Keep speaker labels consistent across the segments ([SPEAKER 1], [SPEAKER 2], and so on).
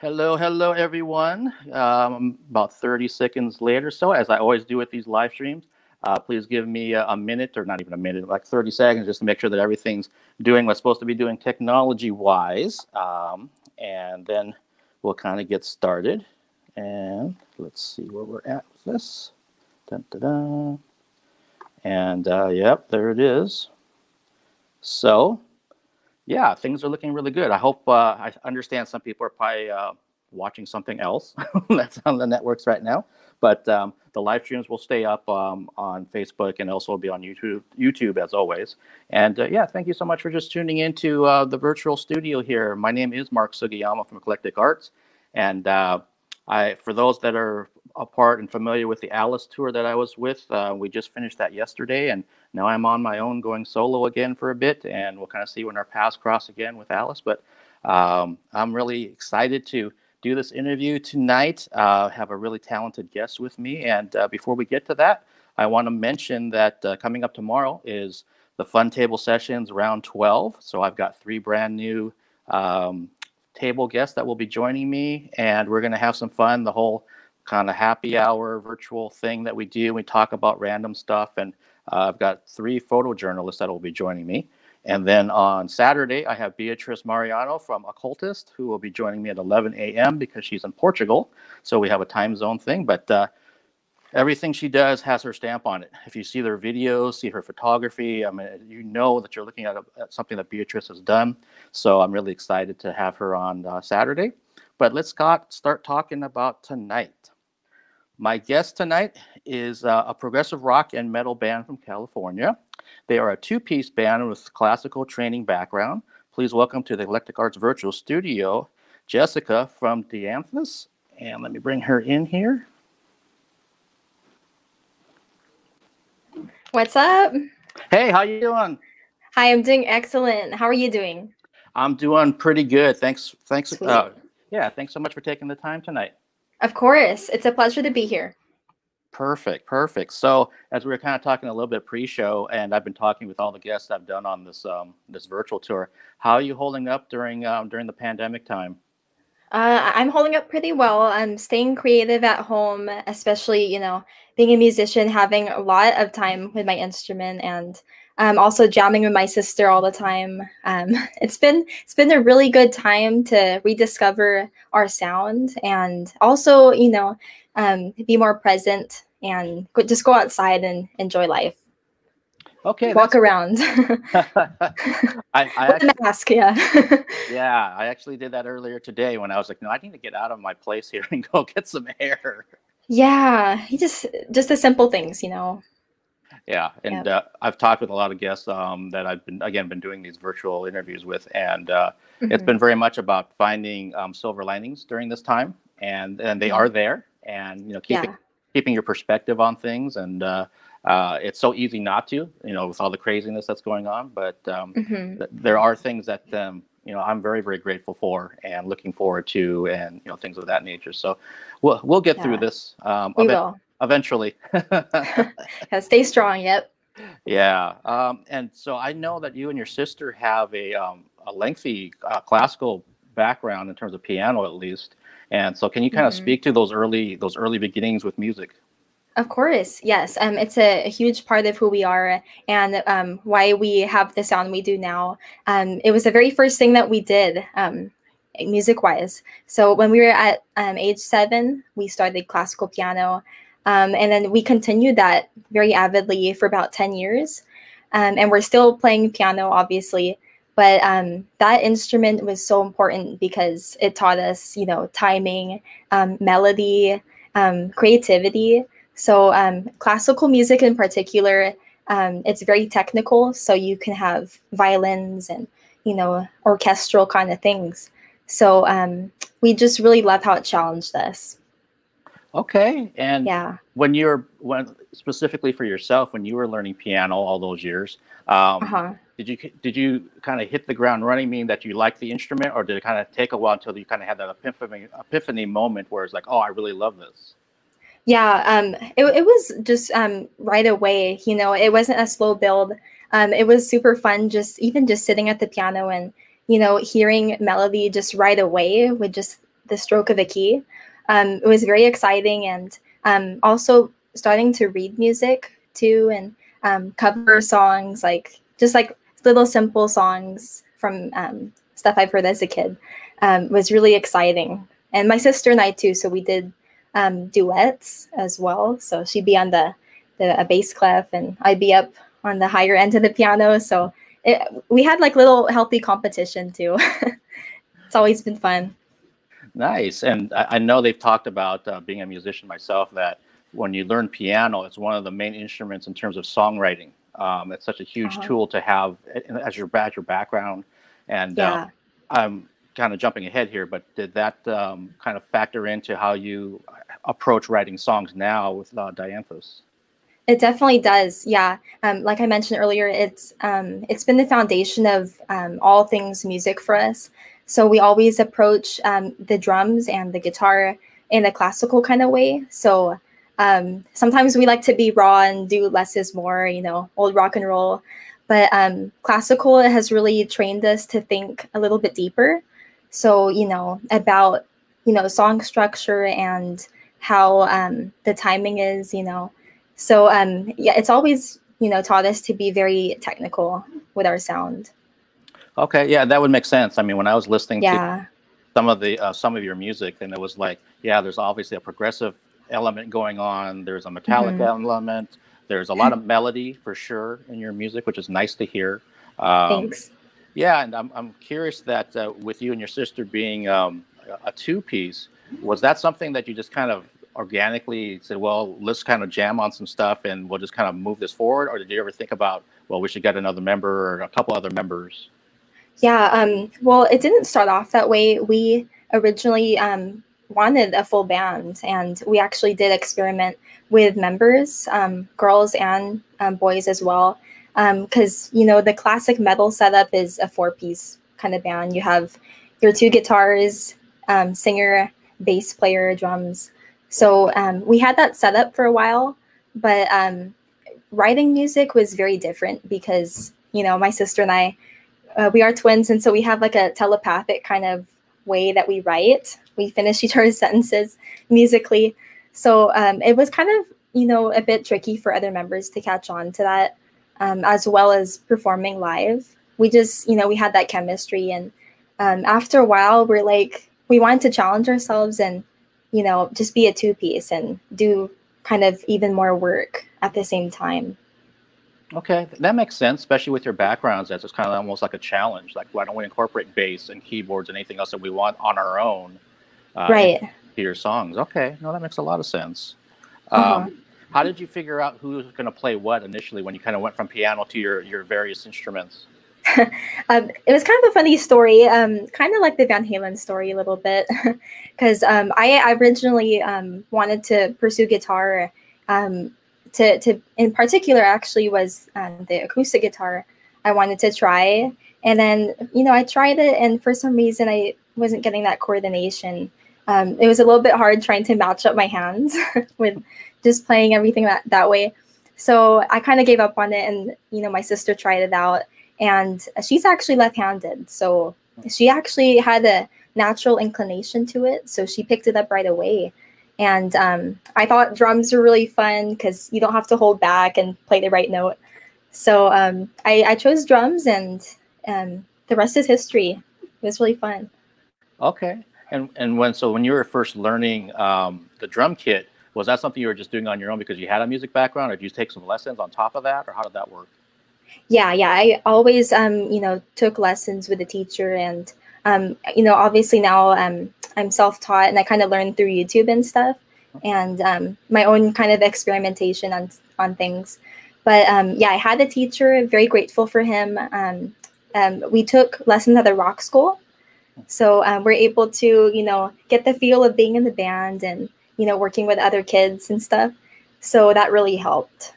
[SPEAKER 1] Hello, hello, everyone. Um, about 30 seconds later, so as I always do with these live streams, uh, please give me a, a, minute, or not even a minute, like 30 seconds, just to make sure that everything's doing what's supposed to be doing technology-wise, um, and then we'll kind of get started. And let's see where we're at with this. Dun, dun, dun. And uh, yep, there it is. So yeah, things are looking really good. I hope uh, I understand some people are probably uh, watching something else that's on the networks right now, but um, the live streams will stay up um, on Facebook and also be on YouTube, YouTube as always. And uh, yeah, thank you so much for just tuning into uh, the virtual studio here. My name is Mark Sugiyama from Eclectic Arts, and uh, I, for those that are a part and familiar with the Alice tour that I was with. Uh, we just finished that yesterday, and now I'm on my own going solo again for a bit, and we'll kind of see when our paths cross again with Alice. But um, I'm really excited to do this interview tonight. Uh, have a really talented guest with me, and uh, before we get to that, I want to mention that uh, coming up tomorrow is the Fun Table Sessions round 12. So I've got three brand new um, table guests that will be joining me, and we're going to have some fun. The whole kind of happy hour virtual thing that we do. We talk about random stuff, and uh, I've got three photojournalists that will be joining me. And then on Saturday, I have Beatrice Mariano from Occultist, who will be joining me at 11 a.m. because she's in Portugal. So we have a time zone thing, but uh, everything she does has her stamp on it. If you see their videos, see her photography, I mean, you know that you're looking at, a, at something that Beatrice has done. So I'm really excited to have her on uh, Saturday. But let's got, start talking about tonight. My guest tonight is uh, a progressive rock and metal band from California. They are a two piece band with classical training background. Please welcome to the Eclectic Arts Virtual Studio, Jessica from Dianthus. And let me bring her in here.
[SPEAKER 2] What's up?
[SPEAKER 1] Hey, how you doing?
[SPEAKER 2] Hi, I'm doing excellent. How are you doing?
[SPEAKER 1] I'm doing pretty good. Thanks. Thanks. Uh, yeah, thanks so much for taking the time tonight.
[SPEAKER 2] Of course. It's a pleasure to be here.
[SPEAKER 1] Perfect, perfect. So as we were kind of talking a little bit pre-show, and I've been talking with all the guests I've done on this um, this virtual tour. How are you holding up during um, during the pandemic time?
[SPEAKER 2] Uh, I'm holding up pretty well. I'm staying creative at home, especially you know being a musician, having a lot of time with my instrument, and um, also jamming with my sister all the time. Um, it's been it's been a really good time to rediscover our sound and also you know um, be more present and just go outside and enjoy life.
[SPEAKER 1] Okay,
[SPEAKER 2] walk around.
[SPEAKER 1] I, I
[SPEAKER 2] actually, mask, yeah.
[SPEAKER 1] yeah, I actually did that earlier today when I was like, no, I need to get out of my place here and go get some air.
[SPEAKER 2] Yeah, just just the simple things, you know.
[SPEAKER 1] Yeah, and uh, I've talked with a lot of guests um, that I've been again been doing these virtual interviews with, and uh, mm-hmm. it's been very much about finding um, silver linings during this time, and and they are there, and you know keeping yeah. keeping your perspective on things, and uh, uh, it's so easy not to, you know, with all the craziness that's going on, but um, mm-hmm. th- there are things that um, you know I'm very very grateful for and looking forward to, and you know things of that nature. So we'll we'll get yeah. through this.
[SPEAKER 2] Um, we will
[SPEAKER 1] eventually.
[SPEAKER 2] yeah, stay strong. Yep.
[SPEAKER 1] Yeah, um, and so I know that you and your sister have a um, a lengthy uh, classical background in terms of piano, at least. And so, can you kind mm-hmm. of speak to those early those early beginnings with music?
[SPEAKER 2] Of course, yes. Um, it's a, a, huge part of who we are and um, why we have the sound we do now. Um, it was the very first thing that we did, um, music wise. So when we were at um, age seven, we started classical piano, um, and then we continued that very avidly for about 10 years. Um, and we're still playing piano, obviously. But um, that instrument was so important because it taught us, you know, timing, um, melody, um, creativity. So um, classical music in particular, it's very technical. So you can have violins and, you know, orchestral kind of things. So we just really love how it challenged us.
[SPEAKER 1] Okay. And yeah. when you're when specifically for yourself, when you were learning piano all those years, um, uh-huh. did you did you kind of hit the ground running, meaning that you liked the instrument, or did it kind of take a while until you kind of had that epiphany epiphany moment where it's like, oh, I really love this?
[SPEAKER 2] Yeah, um, it, it was just um, right away. You know, it wasn't a slow build. Um, it was super fun, just even just sitting at the piano and you know hearing melody just right away with just the stroke of a key. Um, it was very exciting and um, also starting to read music too and um, cover songs like just like little simple songs from um, stuff I've heard as a kid um, was really exciting. And my sister and I too, so we did um, duets as well. So she'd be on the the bass clef and I'd be up on the higher end of the piano. So it, we had like little healthy competition too. it's always been fun.
[SPEAKER 1] Nice. And I, I know they've talked about uh, being a musician myself that when you learn piano, it's one of the main instruments in terms of songwriting. Um, it's such a huge uh-huh. tool to have as your as your background. And yeah. um, I'm kind of jumping ahead here, but did that um, kind of factor into how you approach writing songs now with uh, Dianthus?
[SPEAKER 2] It definitely does. Yeah. Um, like I mentioned earlier, it's um, it's been the foundation of um, all things music for us. So we always approach um, the drums and the guitar in a classical kind of way. So um, sometimes we like to be raw and do less is more, you know, old rock and roll. But um, classical has really trained us to think a little bit deeper. So, you know, about, you know, song structure and how um, the timing is, you know. So, um, yeah, it's always, you know, taught us to be very technical with our sound.
[SPEAKER 1] Okay, yeah, that would make sense. I mean, when I was listening
[SPEAKER 2] yeah.
[SPEAKER 1] to some of the uh, some of your music, then it was like, yeah, there's obviously a progressive element going on. There's a metallic mm-hmm. element. There's a lot of melody for sure in your music, which is nice to hear.
[SPEAKER 2] Um, Thanks.
[SPEAKER 1] Yeah, and I'm, I'm curious that uh, with you and your sister being um, a two piece, was that something that you just kind of organically said, well, let's kind of jam on some stuff and we'll just kind of move this forward? Or did you ever think about, well, we should get another member or a couple other members?
[SPEAKER 2] Yeah, um, well, it didn't start off that way. We originally um, wanted a full band, and we actually did experiment with members, um, girls and um, boys as well. Because um, you know the classic metal setup is a four-piece kind of band. You have your two guitars, um, singer, bass player, drums. So we had that setup for a while, but writing music was very different because you know my sister and I. Uh, we are twins, and so we have like a telepathic kind of way that we write. We finish each other's sentences musically. So um, it was kind of, you know, a bit tricky for other members to catch on to that, um, as well as performing live. We just, you know, we had that chemistry. And um, after a while, we're like, we wanted to challenge ourselves and, you know, just be a two piece and do kind of even more work at the same time.
[SPEAKER 1] Okay, that makes sense, especially with your backgrounds. That's just kind of almost like a challenge. Like, why don't we incorporate bass and keyboards and anything else that we want on our own?
[SPEAKER 2] Uh, right.
[SPEAKER 1] To your songs. Okay, no, that makes a lot of sense. Uh-huh. Um, how did you figure out who was going to play what initially when you kind of went from piano to your your various instruments?
[SPEAKER 2] um, it was kind of a funny story, um, kind of like the Van Halen story a little bit, because um, I originally um, wanted to pursue guitar um, to, to in particular actually was um, the acoustic guitar I wanted to try. And then, you know, I tried it and for some reason I wasn't getting that coordination. Um, it was a little bit hard trying to match up my hands with just playing everything that, that way. So I kind of gave up on it and, you know, my sister tried it out and she's actually left-handed. So she actually had a natural inclination to it. So she picked it up right away. And um, I thought drums were really fun because you don't have to hold back and play the right note. So um, I, I, chose drums, and um, the rest is history. It was really fun.
[SPEAKER 1] Okay. And and when so when you were first learning um, the drum kit, was that something you were just doing on your own because you had a music background, or did you take some lessons on top of that, or how did that work?
[SPEAKER 2] Yeah, yeah. I always um, you know took lessons with a teacher, and um, you know obviously now um, I'm self-taught and I kind of learned through YouTube and stuff and um, my own kind of experimentation on on things. But um, yeah, I had a teacher. Very grateful for him. Um, um we took lessons at the rock school, so we're able to you know get the feel of being in the band and you know working with other kids and stuff. So that really helped.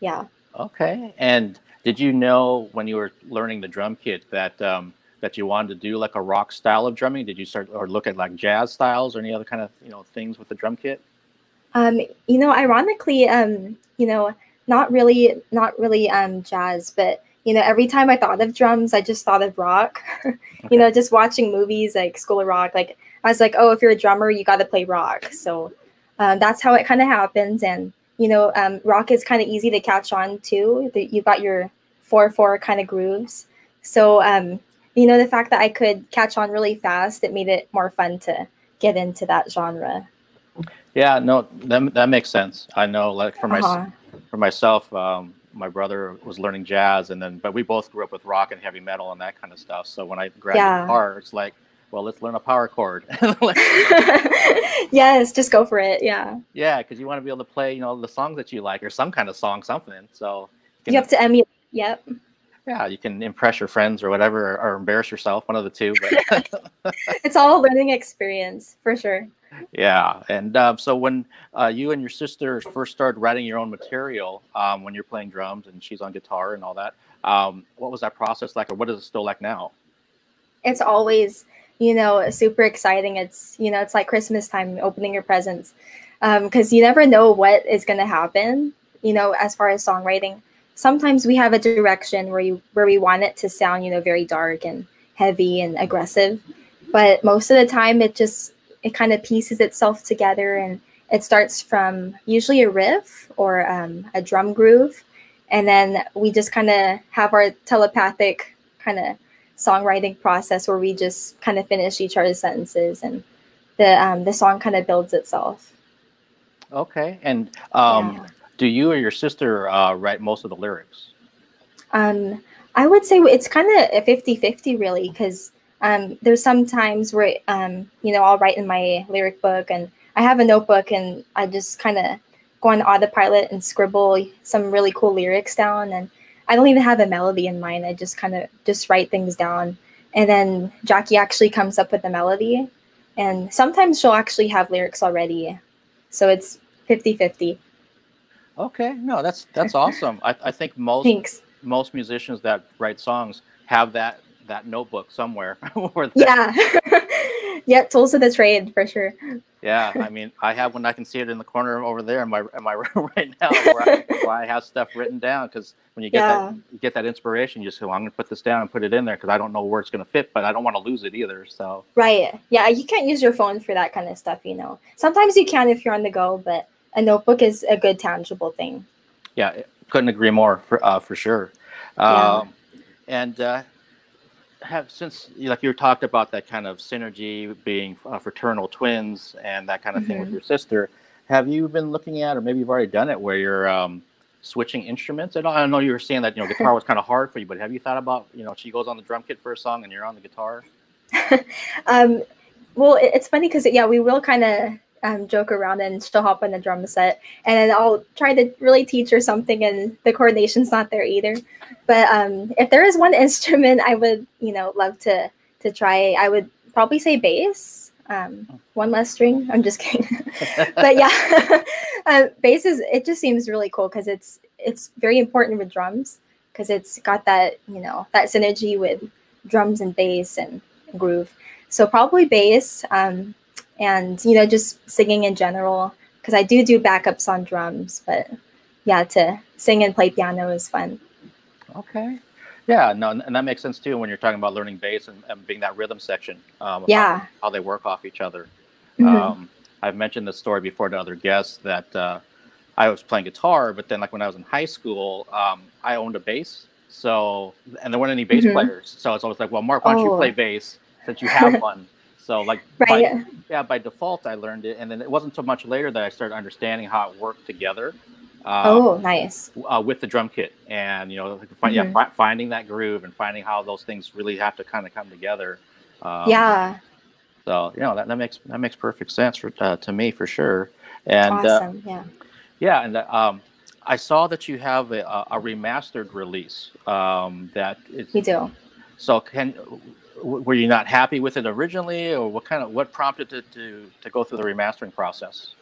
[SPEAKER 2] Yeah.
[SPEAKER 1] Okay. And did you know when you were learning the drum kit that that you wanted to do like a rock style of drumming? Did you start or look at like jazz styles or any other kind of you know things with the drum kit?
[SPEAKER 2] Um, you know, ironically, um, you know, not really, not really um, jazz, but you know, every time I thought of drums, I just thought of rock. you know, just watching movies like School of Rock, like I was like, oh, if you're a drummer, you got to play rock. So um, that's how it kind of happens. And you know, um, rock is kind of easy to catch on to. You got your four four kind of grooves. So um, you know, the fact that I could catch on really fast, it made it more fun to get into that genre.
[SPEAKER 1] Yeah, no, that, that makes sense. I know, like for uh-huh. my for myself, um, my brother was learning jazz, and then but we both grew up with rock and heavy metal and that kind of stuff. So when I grabbed yeah. guitar, it's like, well, let's learn a power chord.
[SPEAKER 2] yes, just go for it. Yeah.
[SPEAKER 1] Yeah, because you want to be able to play, you know, the songs that you like or some kind of song, something. So
[SPEAKER 2] you, you have to emulate. Yep
[SPEAKER 1] yeah, you can impress your friends or whatever, or, or embarrass yourself, one of the two.
[SPEAKER 2] But it's all a learning experience for sure.
[SPEAKER 1] Yeah, and uh, so when uh, you and your sister first started writing your own material, um, when you're playing drums and she's on guitar and all that, um, what was that process like, or what is it still like now?
[SPEAKER 2] It's always, you know, super exciting. It's you know, it's like Christmas time, opening your presents, because um, you never know what is going to happen. You know, as far as songwriting sometimes we have a direction where you where we want it to sound you know very dark and heavy and aggressive but most of the time it just it kind of pieces itself together and it starts from usually a riff or um, a drum groove. And then we just kind of have our telepathic kind of songwriting process where we just kind of finish each other's sentences and the um, the song kind of builds itself.
[SPEAKER 1] Okay. And um, yeah do you or your sister uh, write most of the lyrics?
[SPEAKER 2] Um, I would say it's kind of a 50 50 really, because um, there's some times where, um, you know, I'll write in my lyric book and I have a notebook and I just kind of go on autopilot and scribble some really cool lyrics down. And I don't even have a melody in mind. I just kind of just write things down. And then Jackie actually comes up with the melody. And sometimes she'll actually have lyrics already. So it's 50 50.
[SPEAKER 1] Okay, no, that's that's awesome. I, I think most
[SPEAKER 2] Thanks.
[SPEAKER 1] most musicians that write songs have that that notebook somewhere.
[SPEAKER 2] yeah, yeah, tools of the trade for sure.
[SPEAKER 1] Yeah, I mean, I have one. I can see it in the corner over there in my in my room right now, where I, where I have stuff written down. Because when you get yeah. that you get that inspiration, you just go, "I'm going to put this down and put it in there," because I don't know where it's going to fit, but I don't want to lose it either. So
[SPEAKER 2] right, yeah, you can't use your phone for that kind of stuff. You know, sometimes you can if you're on the go, but a notebook is a good tangible thing.
[SPEAKER 1] Yeah, couldn't agree more for uh, for sure. Um, yeah. And uh, have since like you talked about that kind of synergy being uh, fraternal twins and that kind of mm-hmm. thing with mm-hmm. your sister. Have you been looking at, or maybe you've already done it, where you're um, switching instruments at all? I know you were saying that you know guitar was kind of hard for you, but have you thought about you know she goes on the drum kit for a song and you're on the guitar?
[SPEAKER 2] um, well, it's funny because yeah, we will kind of um, joke around and she'll hop on the drum set and then I'll try to really teach her something and the coordination's not there either. But um, if there is one instrument I would, you know, love to to try, I would probably say bass. Um, one less string. I'm just kidding. but yeah, uh, bass is it just seems really cool because it's it's very important with drums because it's got that you know that synergy with drums and bass and groove. So probably bass. Um, and you know just singing in general because I do do backups on drums, but yeah, to sing and play piano is fun.
[SPEAKER 1] Okay. Yeah, no, and that makes sense too when you're talking about learning bass and, and being that rhythm section. Um,
[SPEAKER 2] yeah.
[SPEAKER 1] How, how, they work off each other. Mm-hmm. Um, I've mentioned this story before to other guests that uh, I was playing guitar, but then like when I was in high school, um, I owned a bass. So, and there weren't any bass mm-hmm. players. So it's always like, well, Mark, why don't oh. you play bass since you have one? So like,
[SPEAKER 2] right.
[SPEAKER 1] by, yeah, by default I learned it, and then it wasn't so much later that I started understanding how it worked together.
[SPEAKER 2] Um, oh, nice.
[SPEAKER 1] Uh, with the drum kit, and you know, find, mm-hmm. yeah, finding that groove and finding how those things really have to kind of come together.
[SPEAKER 2] Um, yeah.
[SPEAKER 1] So you know that, that makes that makes perfect sense for, uh, to me for sure. And
[SPEAKER 2] uh, awesome.
[SPEAKER 1] Uh, yeah. Yeah, and uh, um, I saw that you have a, a remastered release um, that is.
[SPEAKER 2] We do.
[SPEAKER 1] So can were you not happy with it originally, or what kind of what prompted it to to go through the remastering process?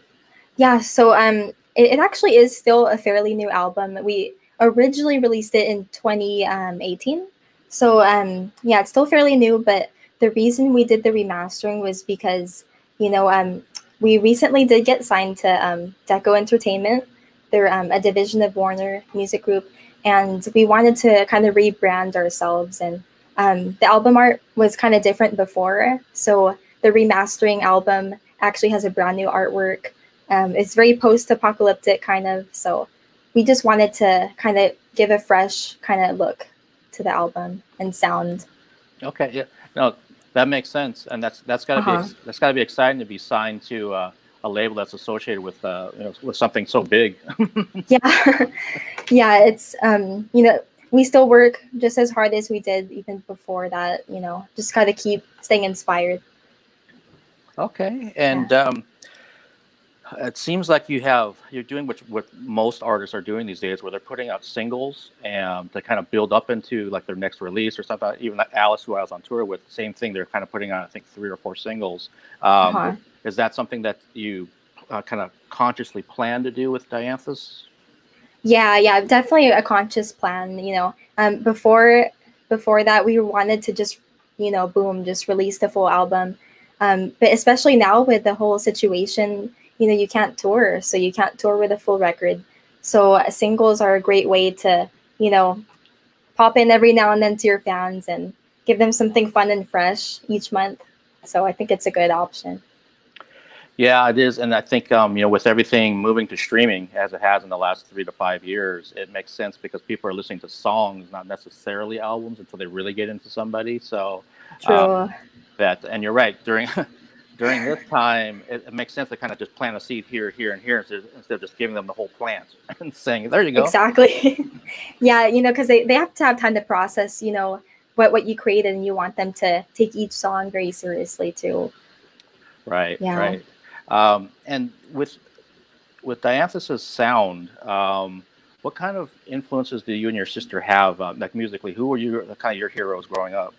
[SPEAKER 2] Yeah, so um, it, it actually is still a fairly new album. We originally released it in 2018, so um, yeah, it's still fairly new. But the reason we did the remastering was because you know um, we recently did get signed to um, Deko Entertainment. They're um, a division of Warner Music Group, and we wanted to kind of rebrand ourselves. And um, the album art was kind of different before, so the remastering album actually has a brand new artwork. Um, it's very post-apocalyptic kind of, so we just wanted to kind of give a fresh kind of look to the album and sound.
[SPEAKER 1] Okay, yeah, no, that makes sense, and that's that's got to
[SPEAKER 2] Uh-huh.
[SPEAKER 1] be that's got to be exciting to be signed to uh, a label that's associated with uh, you know, with something so big.
[SPEAKER 2] Yeah, yeah, it's um, you know, we still work just as hard as we did even before that. You know, just gotta keep staying inspired.
[SPEAKER 1] Okay, and um, it seems like you have you're doing what what most artists are doing these days, where they're putting out singles and to kind of build up into like their next release or something. Even like Alice, who I was on tour with, same thing. They're kind of putting out I think three or four singles. Um,
[SPEAKER 2] Uh-huh.
[SPEAKER 1] Is that something that you uh, kind of consciously plan to do with Dianthus?
[SPEAKER 2] Yeah, yeah, definitely a conscious plan. You know, um, before before that, we wanted to just you know, boom, just release the full album. Um, but especially now with the whole situation, you know, you can't tour, so you can't tour with a full record. So uh, singles are a great way to, you know, pop in every now and then to your fans and give them something fun and fresh each month. So I think it's a good option.
[SPEAKER 1] Yeah, it is, and I think um, you know, with everything moving to streaming as it has in the last three to five years, it makes sense because people are listening to songs, not necessarily albums, until they really get into somebody. So
[SPEAKER 2] True.
[SPEAKER 1] Um, that, and you're right. During during this time, it, it makes sense to kind of just plant a seed here, here, and here instead, instead of just giving them the whole plant and saying, "There you go."
[SPEAKER 2] Exactly. yeah, you know, because they, they have to have time to process, you know, what, what you created and you want them to take each song very seriously too.
[SPEAKER 1] Right.
[SPEAKER 2] Yeah.
[SPEAKER 1] Right. Um, and with with Dianthus's sound, um, what kind of influences do you and your sister have, uh, like musically? Who were you, kind of your heroes growing up?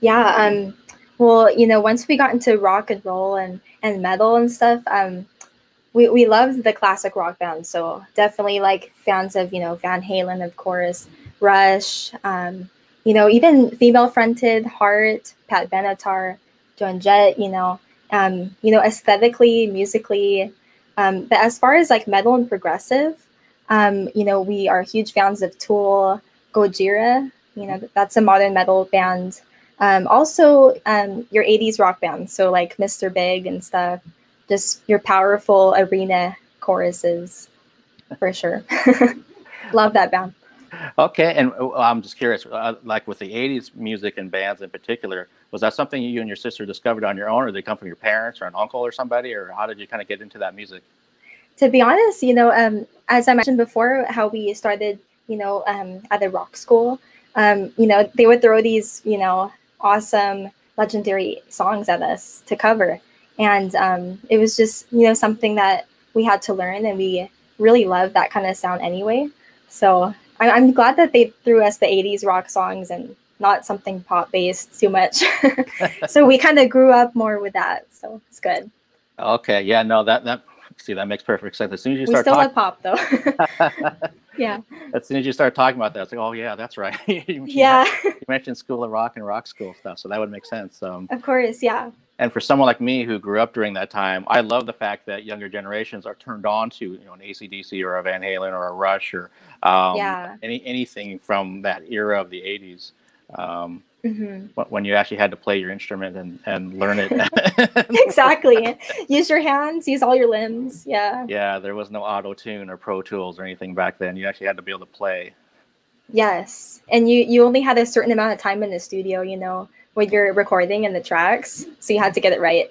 [SPEAKER 2] Yeah. Um. Well, you know, once we got into rock and roll and and metal and stuff, um, we we loved the classic rock bands. So definitely like fans of you know Van Halen, of course, Rush. Um, you know, even female fronted Heart, Pat Benatar, Joan Jett. You know, um, you know, aesthetically, musically. Um, but as far as like metal and progressive, um, you know, we are huge fans of Tool, Gojira. You know, that's a modern metal band. Um, also, um, your 80s rock bands, so like Mr. Big and stuff, just your powerful arena choruses for sure. Love that band.
[SPEAKER 1] Okay, and uh, I'm just curious, uh, like with the '80s music and bands in particular, was that something you and your sister discovered on your own, or did they come from your parents or an uncle or somebody, or how did you kind of get into that music?
[SPEAKER 2] To be honest, you know, um, as I mentioned before, how we started, you know, um, at the rock school, um, you know, they would throw these, you know, awesome, legendary songs at us to cover. And um, it was just, you know, something that we had to learn and we really loved that kind of sound anyway. So I- I'm glad that they threw us the 80s rock songs and not something pop based too much. so we kind of grew up more with that. So it's good.
[SPEAKER 1] Okay, yeah, no, that that see that makes perfect sense. As soon as you start.
[SPEAKER 2] We
[SPEAKER 1] start
[SPEAKER 2] still
[SPEAKER 1] talking,
[SPEAKER 2] pop though. yeah.
[SPEAKER 1] as soon as you start talking about that, it's like, oh yeah, that's right. you,
[SPEAKER 2] Yeah.
[SPEAKER 1] you mentioned School of Rock and Rock School stuff, so that would make sense. Um,
[SPEAKER 2] Of course. Yeah.
[SPEAKER 1] And for someone like me who grew up during that time, I love the fact that younger generations are turned on to you know an ACDC or a Van Halen or a Rush or um,
[SPEAKER 2] Yeah.
[SPEAKER 1] any anything from that era of the '80s. Um,
[SPEAKER 2] hmm
[SPEAKER 1] when you actually had to play your instrument and, and learn it.
[SPEAKER 2] exactly. use your hands, use all your limbs. Yeah.
[SPEAKER 1] yeah, there was no auto tune or Pro Tools or anything back then. You actually had to be able to play.
[SPEAKER 2] Yes. And you you only had a certain amount of time in the studio, you know, when you're recording and the tracks. So you had to get it right.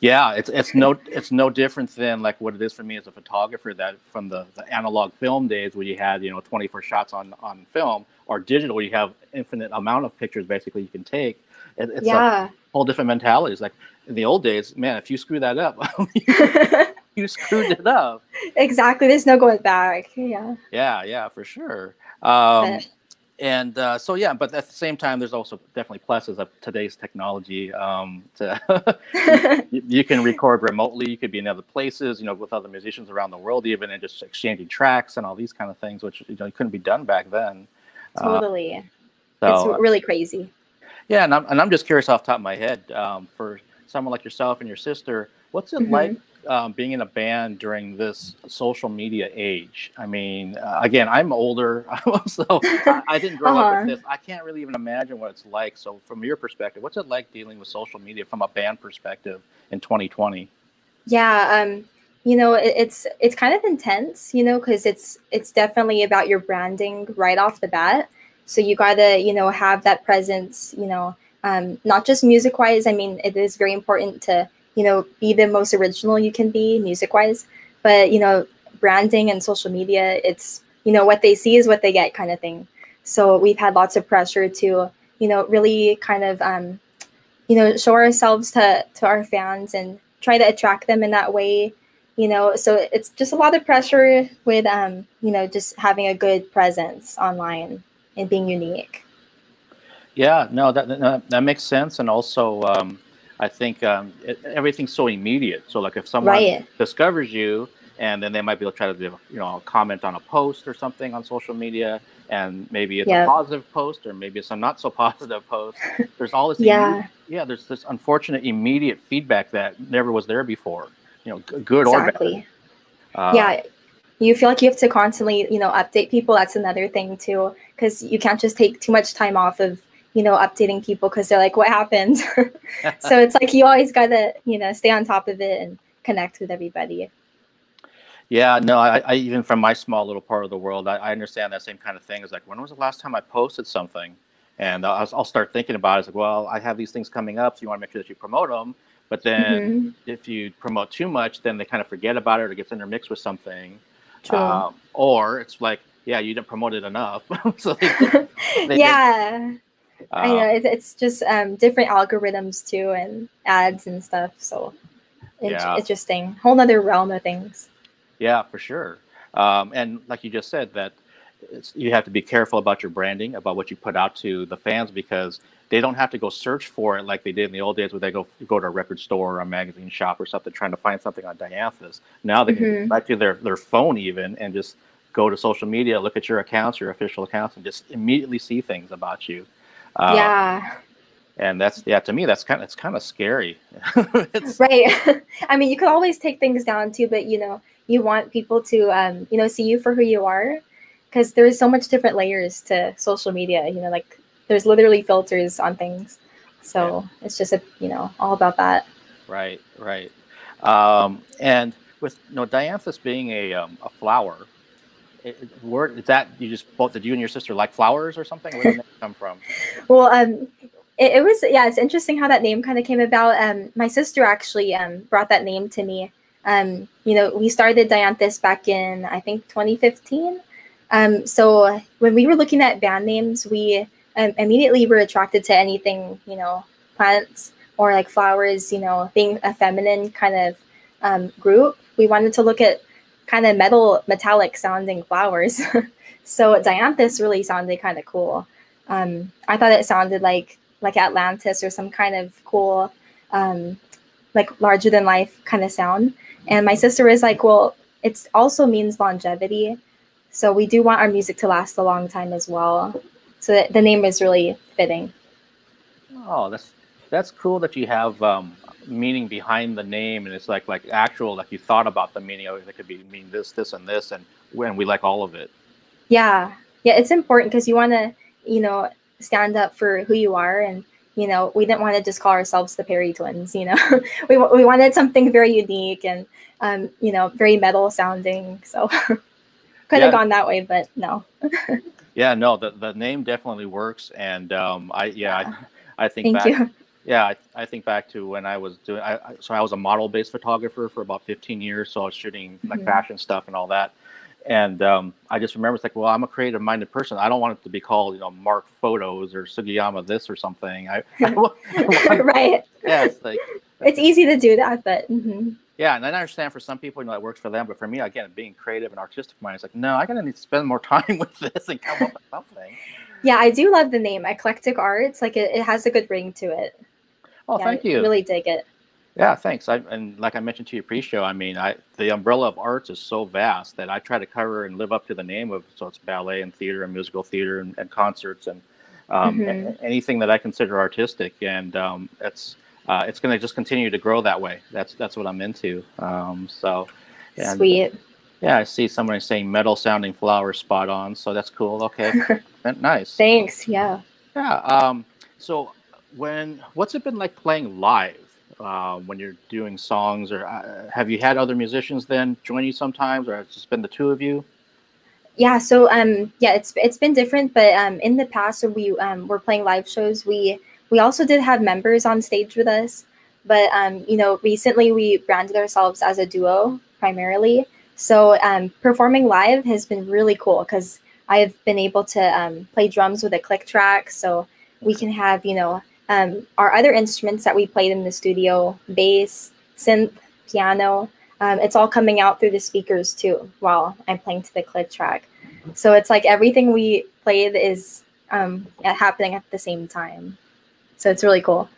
[SPEAKER 1] Yeah, it's it's no it's no different than like what it is for me as a photographer. That from the, the analog film days where you had you know 24 shots on on film or digital, you have infinite amount of pictures basically you can take. It, it's a
[SPEAKER 2] yeah.
[SPEAKER 1] whole different mentality. It's like in the old days, man, if you screw that up, you screwed it up.
[SPEAKER 2] exactly. There's no going back. Yeah.
[SPEAKER 1] Yeah, yeah, for sure. Um,
[SPEAKER 2] But-
[SPEAKER 1] and uh, so yeah, but at the same time, there's also definitely pluses of today's technology. Um, to you, you can record remotely. You could be in other places, you know, with other musicians around the world, even and just exchanging tracks and all these kind of things, which you know couldn't be done back then. Uh,
[SPEAKER 2] totally.
[SPEAKER 1] so
[SPEAKER 2] it's really crazy.
[SPEAKER 1] yeah, and I'm, and I'm just curious off the top of my head, um, for someone like yourself and your sister, What's it
[SPEAKER 2] Mhm.
[SPEAKER 1] like um, being in a band during this social media age? I mean, uh, again, I'm older, so I, I didn't grow up
[SPEAKER 2] Uh-huh.
[SPEAKER 1] with this. I can't really even imagine what it's like. So, from your perspective, what's it like dealing with social media from a band perspective in 2020?
[SPEAKER 2] Yeah, um, you know, it, it's it's kind of intense, you know, because it's it's definitely about your branding right off the bat. So you gotta, you know, have that presence, you know, um, not just music wise. I mean, it is very important to, you know, be the most original you can be music wise, but you know, branding and social media, it's you know what they see is what they get kind of thing. So we've had lots of pressure to, you know, really kind of, um, you know, show ourselves to to our fans and try to attract them in that way you know. So it's just a lot of pressure with um you know just having a good presence online and being unique.
[SPEAKER 1] Yeah, no, that that, that makes sense, and also um, I think um, it, everything's so immediate. So, like, if someone
[SPEAKER 2] Right.
[SPEAKER 1] discovers you, and then they might be able to try to do, you know, comment on a post or something on social media, and maybe it's
[SPEAKER 2] Yeah.
[SPEAKER 1] a positive post, or maybe it's a not so positive post. There's all this,
[SPEAKER 2] Yeah.
[SPEAKER 1] immediate- yeah. There's this unfortunate immediate feedback that never was there before. You know, g- good or bad.
[SPEAKER 2] exactly
[SPEAKER 1] Uh,
[SPEAKER 2] yeah you feel like you have to constantly you know update people that's another thing too because you can't just take too much time off of you know updating people because they're like what happened so it's like you always gotta you know stay on top of it and connect with everybody
[SPEAKER 1] Yeah, no, I, I even from my small little part of the world, I, I understand that same kind of thing. It's like, when was the last time I posted something? And I'll, I'll start thinking about it. It's like, well, I have these things coming up, so you want to make sure that you promote them. But then
[SPEAKER 2] Mhm.
[SPEAKER 1] if you promote too much, then they kind of forget about it or it gets intermixed with something.
[SPEAKER 2] True.
[SPEAKER 1] Um, or it's like, yeah, you didn't promote it enough. so they, they-
[SPEAKER 2] yeah I know
[SPEAKER 1] um,
[SPEAKER 2] it's, it's just um, different algorithms too, and ads and stuff. So in-
[SPEAKER 1] Yeah.
[SPEAKER 2] interesting, whole nother realm of things.
[SPEAKER 1] Yeah, for sure. Um, and like you just said, that it's, you have to be careful about your branding, about what you put out to the fans, because they don't have to go search for it like they did in the old days, where they go go to a record store or a magazine shop or something trying to find something on Dianthus. Now they can go
[SPEAKER 2] Mhm.
[SPEAKER 1] back to their their phone even and just go to social media, look at your accounts, your official accounts, and just immediately see things about you. Uh,
[SPEAKER 2] yeah,
[SPEAKER 1] and that's yeah, to me that's kind of it's kind of scary.
[SPEAKER 2] right. I mean, you could always take things down too, but you know, you want people to um, you know see you for who you are, because there's so much different layers to social media. You know, like there's literally filters on things, so it's just a you know all about that.
[SPEAKER 1] Right, right. Um, and with you know, dianthus being a, um, a flower, it, is that you just both did you and your sister like flowers or something? Where did that come from?
[SPEAKER 2] Well, um, it, it was yeah, it's interesting how that name kind of came about. Um, my sister actually um brought that name to me. Um, you know, we started Dianthus back in I think 2015. Um, so when we were looking at band names, we um, immediately were attracted to anything you know, plants or like flowers. You know, being a feminine kind of um, group, we wanted to look at kind of metal, metallic sounding flowers. so Dianthus really sounded kind of cool. Um, I thought it sounded like like Atlantis or some kind of cool, um, like larger than life kind of sound. And my sister was like, "Well, it also means longevity, so we do want our music to last a long time as well." So the name is really fitting.
[SPEAKER 1] Oh, that's that's cool that you have um, meaning behind the name, and it's like like actual like you thought about the meaning of it. It could be mean this, this, and this, and when we like all of it.
[SPEAKER 2] Yeah, yeah, it's important because you want to, you know, stand up for who you are, and you know, we didn't want to just call ourselves the Perry Twins. You know, we we wanted something very unique and, um, you know, very metal sounding. So could have
[SPEAKER 1] Yeah.
[SPEAKER 2] gone that way, but no.
[SPEAKER 1] Yeah, no, the, the name definitely works, and um, I yeah, I, I think
[SPEAKER 2] Thank
[SPEAKER 1] back
[SPEAKER 2] you.
[SPEAKER 1] Yeah, I, I think back to when I was doing. I, I, so I was a model-based photographer for about 15 years. So I was shooting like
[SPEAKER 2] Mhm.
[SPEAKER 1] fashion stuff and all that. And um, I just remember it's like, well, I'm a creative-minded person. I don't want it to be called, you know, Mark Photos or Sugiyama this or something. I, I want-
[SPEAKER 2] right.
[SPEAKER 1] yeah, it's like
[SPEAKER 2] It's easy to do that, but mhm.
[SPEAKER 1] yeah, and I understand for some people, you know, it works for them, but for me, again, being creative and artistic mind, it's like, no, I gotta need to spend more time with this and come up with something.
[SPEAKER 2] yeah, I do love the name Eclectic Arts. Like it, it has a good ring to it.
[SPEAKER 1] Oh,
[SPEAKER 2] yeah,
[SPEAKER 1] thank
[SPEAKER 2] I
[SPEAKER 1] you.
[SPEAKER 2] Really dig it.
[SPEAKER 1] Yeah, thanks. I, and like I mentioned to you pre-show, I mean, I the umbrella of arts is so vast that I try to cover and live up to the name of. So it's ballet and theater and musical theater and, and concerts and um,
[SPEAKER 2] Mhm.
[SPEAKER 1] a- anything that I consider artistic. And um, it's uh, it's going to just continue to grow that way. That's that's what I'm into. Um, so,
[SPEAKER 2] and, sweet.
[SPEAKER 1] Yeah, I see somebody saying metal sounding flower spot on. So that's cool. Okay, nice.
[SPEAKER 2] Thanks. Yeah.
[SPEAKER 1] Yeah. Um, so when what's it been like playing live uh, when you're doing songs, or uh, have you had other musicians then join you sometimes, or has it just been the two of you?
[SPEAKER 2] Yeah. So um, yeah, it's it's been different, but um, in the past when we um, were playing live shows, we we also did have members on stage with us, but um, you know, recently we branded ourselves as a duo primarily. So um, performing live has been really cool because I've been able to um, play drums with a click track, so we can have you know um, our other instruments that we played in the studio, bass, synth, piano. Um, it's all coming out through the speakers too while I'm playing to the click track. So it's like everything we played is um, happening at the same time. So it's really cool.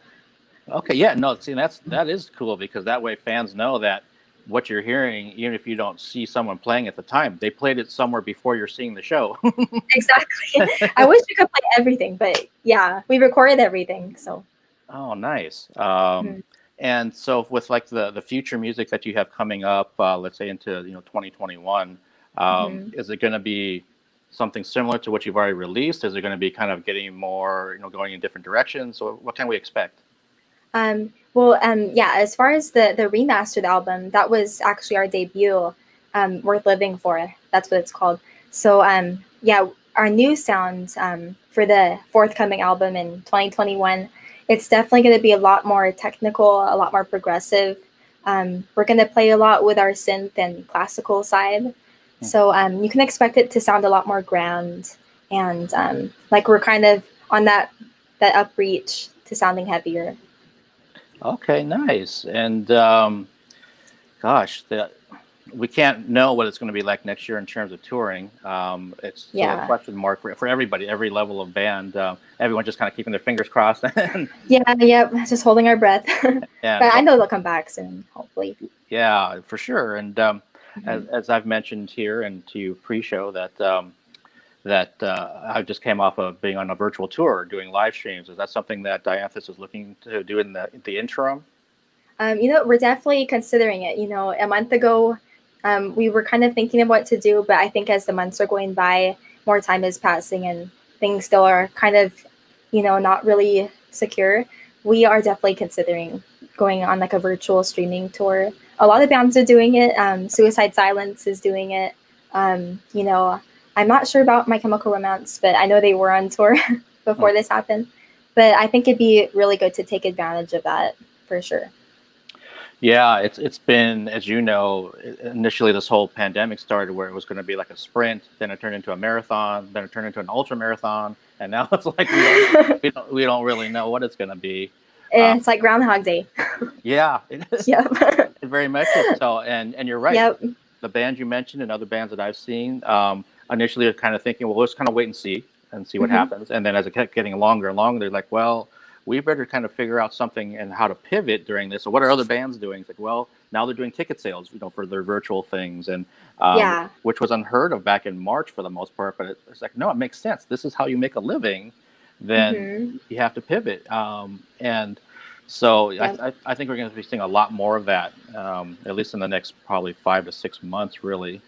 [SPEAKER 1] Okay, yeah, no, see, that's that is cool because that way fans know that what you're hearing, even if you don't see someone playing at the time, they played it somewhere before you're seeing the show.
[SPEAKER 2] exactly. I wish we could play everything, but yeah, we recorded everything. So.
[SPEAKER 1] Oh, nice. Um, mm-hmm. And so, with like the the future music that you have coming up, uh, let's say into you know 2021, um, mm-hmm. is it going to be something similar to what you've already released? Is it going to be kind of getting more, you know, going in different directions? So what can we expect?
[SPEAKER 2] Um, well, um, yeah, as far as the the remastered album, that was actually our debut, um, Worth Living For. That's what it's called. So, um, yeah, our new sound um, for the forthcoming album in 2021, it's definitely going to be a lot more technical, a lot more progressive. Um, we're going to play a lot with our synth and classical side. So um, you can expect it to sound a lot more grand and um, like we're kind of on that that upreach to sounding heavier.
[SPEAKER 1] Okay, nice. And um, gosh, the, we can't know what it's going to be like next year in terms of touring. Um, it's yeah. a question mark for, for everybody, every level of band. Uh, everyone just kind of keeping their fingers crossed.
[SPEAKER 2] yeah, yep, just holding our breath. but I know they'll come back soon, hopefully.
[SPEAKER 1] Yeah, for sure. And um, mm-hmm. as, as I've mentioned here and to you pre-show that um, that uh, I just came off of being on a virtual tour doing live streams. Is that something that Dianthus is looking to do in the the interim?
[SPEAKER 2] Um, you know, we're definitely considering it. You know, a month ago, um, we were kind of thinking of what to do, but I think as the months are going by, more time is passing and things still are kind of, you know, not really secure. We are definitely considering going on like a virtual streaming tour a lot of bands are doing it. Um, Suicide Silence is doing it. Um, you know, I'm not sure about My Chemical Romance, but I know they were on tour before oh. this happened. But I think it'd be really good to take advantage of that for sure.
[SPEAKER 1] Yeah, it's it's been as you know, initially this whole pandemic started where it was going to be like a sprint, then it turned into a marathon, then it turned into an ultra marathon, and now it's like we don't, we don't, we don't really know what it's going to be.
[SPEAKER 2] Um, it's like Groundhog Day.
[SPEAKER 1] yeah, it is. Yep. very much so. And and you're right.
[SPEAKER 2] Yep.
[SPEAKER 1] The band you mentioned and other bands that I've seen, um, initially kind of thinking, well, let's kind of wait and see and see what mm-hmm. happens. And then as it kept getting longer and longer, they're like, well, we better kind of figure out something and how to pivot during this. So what are other bands doing? It's like, well, now they're doing ticket sales, you know, for their virtual things, and um, yeah. which was unheard of back in March for the most part. But it's like, no, it makes sense. This is how you make a living. Then mm-hmm. you have to pivot. Um, and so yeah. I, I, think we're going to be seeing a lot more of that, um, at least in the next probably five to six months, really.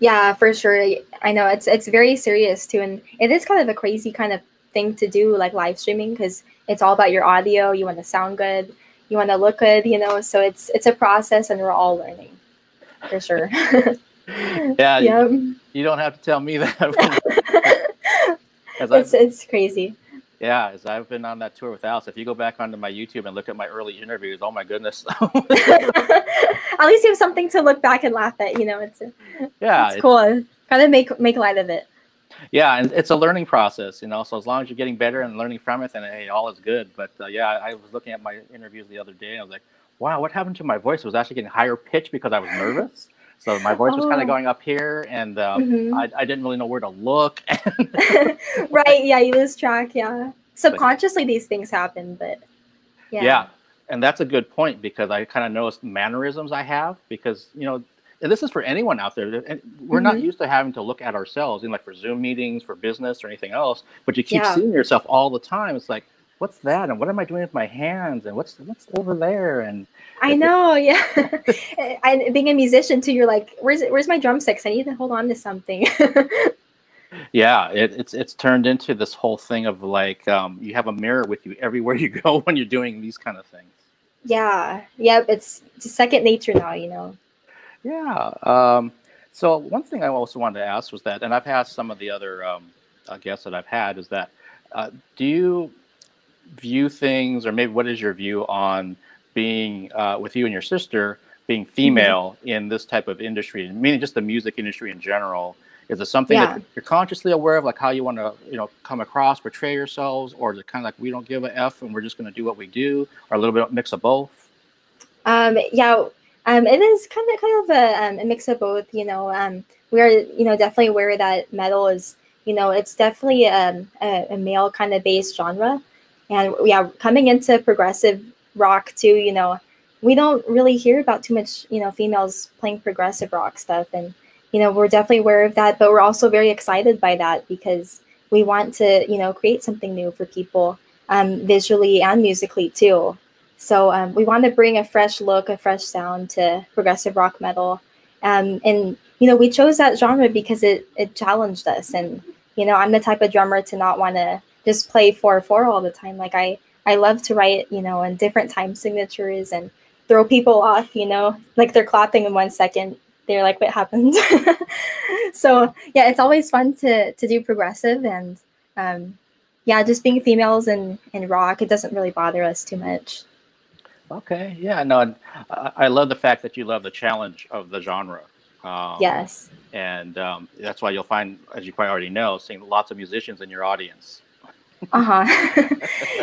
[SPEAKER 2] Yeah, for sure. I know it's it's very serious too, and it is kind of a crazy kind of thing to do, like live streaming, because it's all about your audio. You want to sound good, you want to look good, you know. So it's it's a process, and we're all learning, for sure.
[SPEAKER 1] yeah, yep. you, you, don't have to tell me that.
[SPEAKER 2] it's it's crazy.
[SPEAKER 1] Yeah, as I've been on that tour with Alice. If you go back onto my YouTube and look at my early interviews, oh my goodness.
[SPEAKER 2] at least you have something to look back and laugh at. You know, it's
[SPEAKER 1] yeah,
[SPEAKER 2] it's, it's cool. Kind of make make light of it.
[SPEAKER 1] Yeah, and it's a learning process, you know. So as long as you're getting better and learning from it, then hey, all is good. But uh, yeah, I, I was looking at my interviews the other day, and I was like, wow, what happened to my voice? It was actually getting higher pitch because I was nervous. So my voice was kind of oh. going up here, and um, mm-hmm. I, I, didn't really know where to look.
[SPEAKER 2] right? Yeah, you lose track. Yeah, subconsciously these things happen, but
[SPEAKER 1] yeah. Yeah, and that's a good point because I kind of noticed mannerisms I have because you know and this is for anyone out there. And we're mm-hmm. not used to having to look at ourselves in like for Zoom meetings, for business, or anything else. But you keep yeah. seeing yourself all the time. It's like, what's that and what am I doing with my hands and what's what's over there and
[SPEAKER 2] I know, yeah. and being a musician too, you're like, where's where's my drumsticks? I need to hold on to something.
[SPEAKER 1] yeah, it, it's it's turned into this whole thing of like um, you have a mirror with you everywhere you go when you're doing these kind of things.
[SPEAKER 2] Yeah, yep. It's just second nature now, you know.
[SPEAKER 1] Yeah. Um, so one thing I also wanted to ask was that, and I've asked some of the other um, uh, guests that I've had, is that uh, do you view things, or maybe what is your view on being uh, with you and your sister being mm-hmm. female mm-hmm. in this type of industry, meaning just the music industry in general? Is it something yeah. that you're consciously aware of, like how you want to, you know, come across, portray yourselves, or is it kind of like we don't give a f and we're just going to do what we do, or a little bit of mix of both?
[SPEAKER 2] Um, yeah, um, it is kind of kind of a, um, a mix of both. You know, um, we are you know definitely aware that metal is you know it's definitely um, a, a male kind of based genre, and yeah, coming into progressive rock too, you know, we don't really hear about too much you know females playing progressive rock stuff and you know, we're definitely aware of that, but we're also very excited by that because we want to, you know, create something new for people um, visually and musically too. So um, we want to bring a fresh look, a fresh sound to progressive rock metal. Um, and, you know, we chose that genre because it, it challenged us. And, you know, I'm the type of drummer to not want to just play 4-4 all the time. Like I, I love to write, you know, in different time signatures and throw people off, you know, like they're clapping in one second they're like, what happened? so yeah, it's always fun to to do progressive and um, yeah, just being females and in rock, it doesn't really bother us too much.
[SPEAKER 1] Okay, yeah, no, I love the fact that you love the challenge of the genre.
[SPEAKER 2] Um, yes,
[SPEAKER 1] and um, that's why you'll find, as you quite already know, seeing lots of musicians in your audience.
[SPEAKER 2] Uh huh.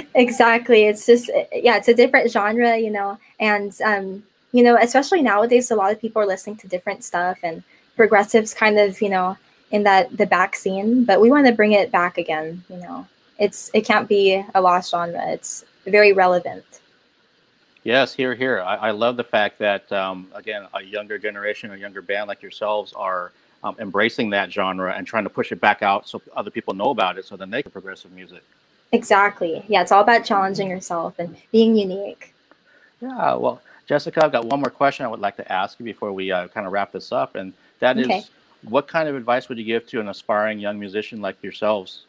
[SPEAKER 2] exactly. It's just yeah, it's a different genre, you know, and um, you know, especially nowadays, a lot of people are listening to different stuff and progressives kind of, you know, in that the back scene, but we want to bring it back again, you know. It's it can't be a lost genre. It's very relevant.
[SPEAKER 1] Yes, here, here. I, I love the fact that um, again, a younger generation, a younger band like yourselves are um, embracing that genre and trying to push it back out so other people know about it, so then they can progressive music.
[SPEAKER 2] Exactly. Yeah, it's all about challenging yourself and being unique.
[SPEAKER 1] Yeah. Well, Jessica, I've got one more question I would like to ask you before we uh, kind of wrap this up, and that okay. is, what kind of advice would you give to an aspiring young musician like yourselves?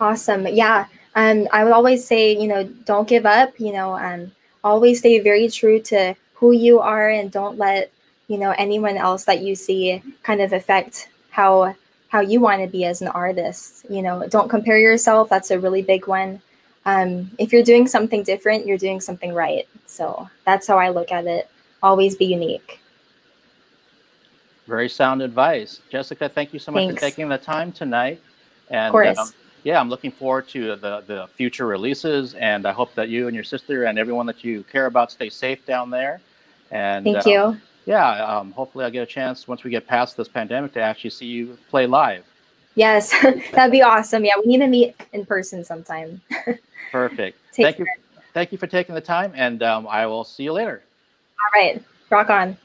[SPEAKER 2] Awesome. Yeah. Um, I would always say, you know, don't give up. You know, um, always stay very true to who you are, and don't let you know anyone else that you see kind of affect how how you want to be as an artist. You know, don't compare yourself. That's a really big one um, if you're doing something different, you're doing something right. So that's how I look at it. Always be unique.
[SPEAKER 1] Very sound advice. Jessica, thank you so much Thanks. for taking the time tonight.
[SPEAKER 2] And, of course. Um,
[SPEAKER 1] yeah, I'm looking forward to the, the future releases, and I hope that you and your sister and everyone that you care about stay safe down there. And
[SPEAKER 2] thank you. Um,
[SPEAKER 1] yeah, um, hopefully I'll get a chance once we get past this pandemic to actually see you play live.
[SPEAKER 2] Yes, that'd be awesome. Yeah, we need to meet in person sometime.
[SPEAKER 1] Perfect. Take Thank care. you. Thank you for taking the time, and um, I will see you later.
[SPEAKER 2] All right. Rock on.